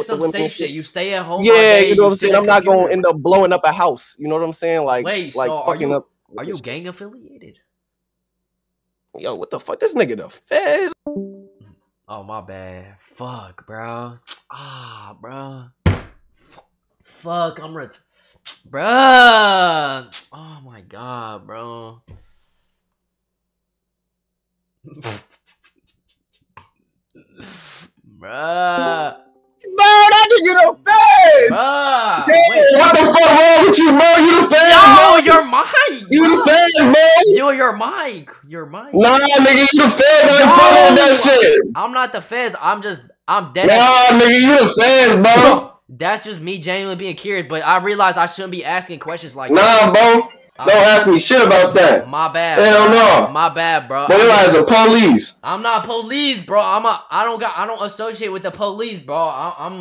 with the some women safe shit. You stay at home. Yeah, day, you know what I'm saying. I'm not gonna end up blowing up a house. You know what I'm saying? Like, Wait, like so are fucking you- up. Are you gang affiliated? Yo, what the fuck? This nigga the feds. Oh my bad. Fuck, bro. Ah, bro. F- Fuck, I'm ret. Bruh. Oh my god, bro. Bruh. Bro, nigga the feds. Hey, what the fuck wrong with you, bro? You the fans, Yo, bro. your mic. You the fans, bro. Yo, your mic. Your mic. Nah, nigga, you the fans. I ain't with that shit. I'm not the feds. I'm just. I'm dead. Nah, nigga, you the fans, bro. That's just me genuinely being curious, but I realize I shouldn't be asking questions like Nah, bro. that. Don't ask me shit about that. My bad. Hell bro. no. My bad, bro. Boy, your ass a police. I'm not police, bro. I'm a. I don't got. I don't associate with the police, bro. I, I'm